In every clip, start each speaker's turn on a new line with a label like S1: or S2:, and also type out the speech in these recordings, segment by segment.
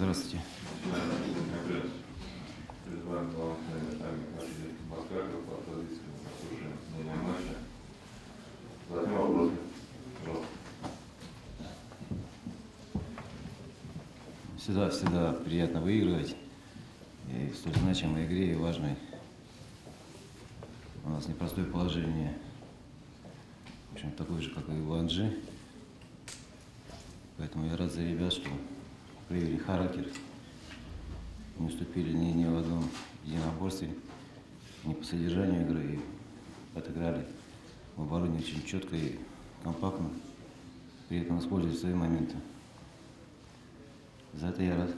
S1: Здравствуйте. Всегда, всегда приятно выигрывать. И в столь значимой игре и важной. У нас непростое положение. В общем, такое же, как и у Анжи. Поэтому я рад за ребят, что проявили характер. Не уступили ни, ни в одном единоборстве, ни по содержанию игры. И отыграли в обороне очень четко и компактно. При этом использовали свои моменты. За это я рад.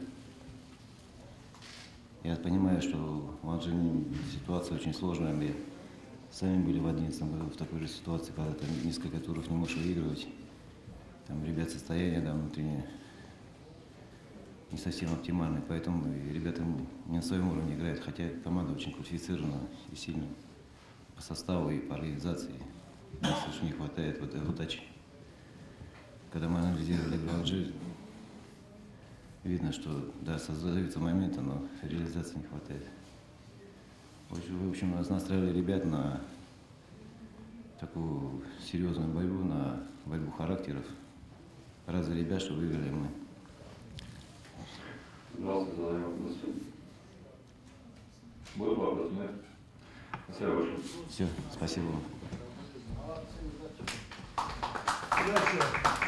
S1: Я понимаю, что у Анжелины ситуация очень сложная. Мы сами были в 2011 году в такой же ситуации, когда там несколько туров не можешь выигрывать. Там ребят состояние да, внутреннее не совсем оптимальное, поэтому ребята не на своем уровне играют, хотя команда очень квалифицирована и сильна по составу и по организации. Нас очень не хватает вот этой удачи. Когда мы анализировали игру Алжир, видно, что да, создаются моменты, но реализации не хватает. В общем, нас настраивали ребят на такую серьезную борьбу, на борьбу характеров. Рад за ребят, что выиграли мы.
S2: Нет? Спасибо большое.
S1: Все, спасибо вам.
S3: Gracias.